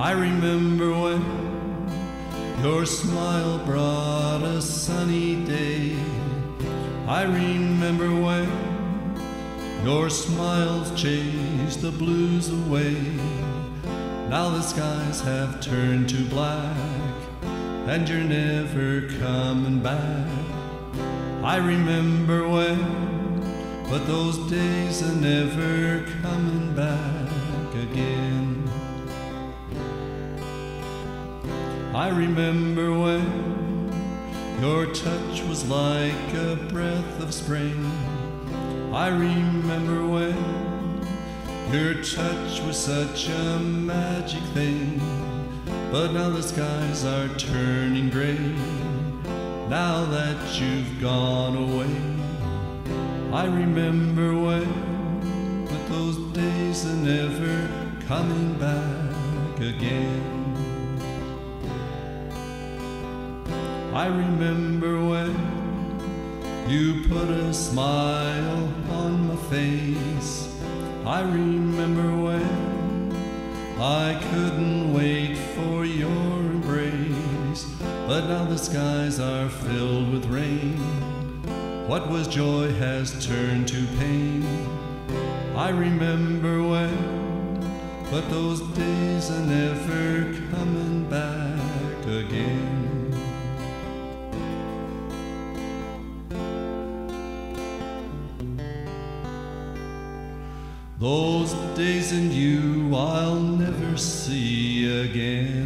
I remember when your smile brought a sunny day. I remember when your smiles chased the blues away. Now the skies have turned to black, and you're never coming back. I remember when, but those days are never coming back I remember when your touch was like a breath of spring. I remember when your touch was such a magic thing. But now the skies are turning gray. Now that you've gone away, I remember when, but those days are never coming back again. I remember when you put a smile on my face. I remember when I couldn't wait for your embrace. But now the skies are filled with rain. What was joy has turned to pain. I remember when, but those days are never Those days and you I'll never see again.